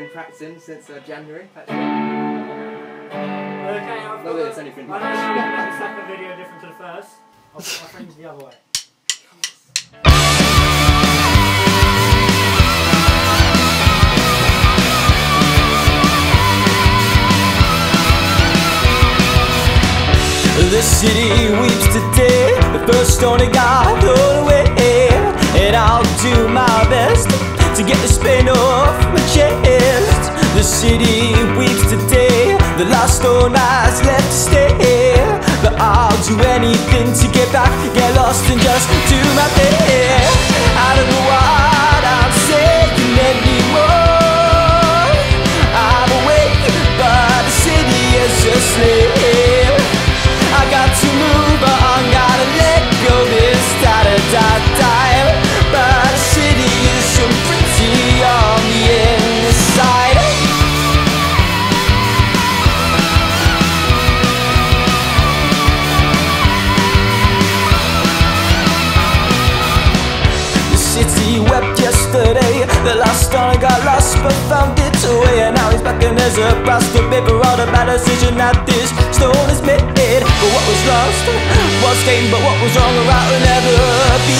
been practicing since uh, January. Actually. Okay, I've No, got it's the- only been- I know I'm going to make the second video different to the first. I'll put my friends the other way. The city weeps today. The first stone it got thrown away, and I'll do my last stone has left to stay, but I'll do anything to get back, get lost, and just do my thing. The last star got lost but found its way. And now he's back and there's a plastic paper on the bad decision that this stone has made. But what was lost was gained, but what was wrong or right will never be